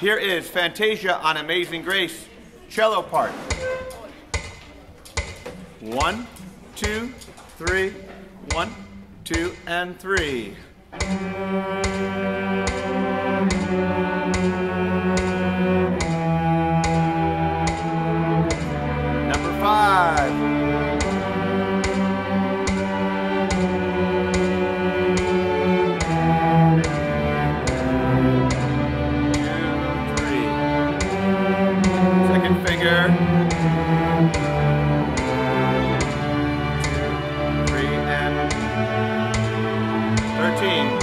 Here is Fantasia on Amazing Grace, cello part. One, two, three, one, two, and three. Number five. Thirteen.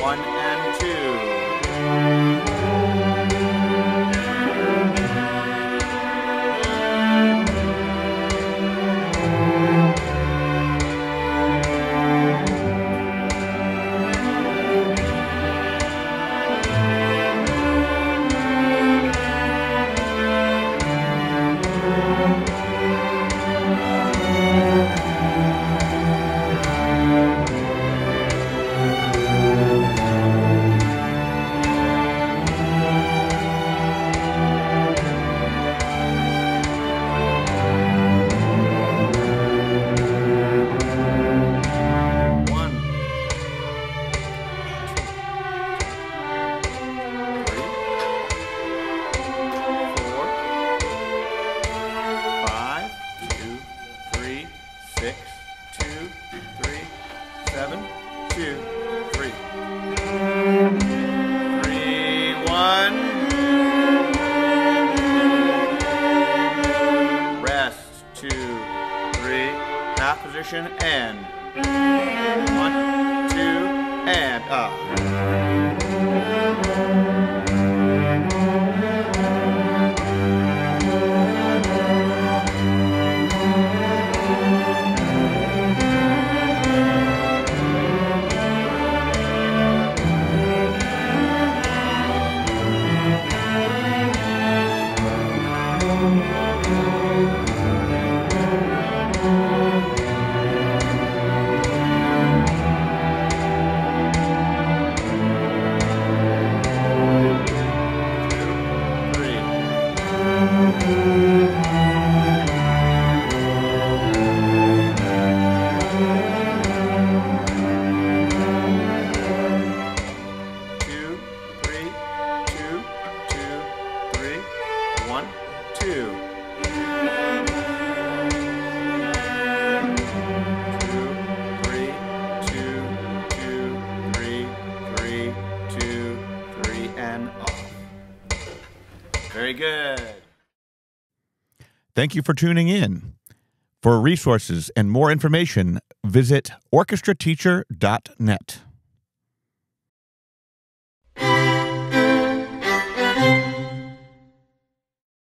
One and two. Half position and one, two, and up. Off. Very good. Thank you for tuning in. For resources and more information, visit orchestrateacher.net.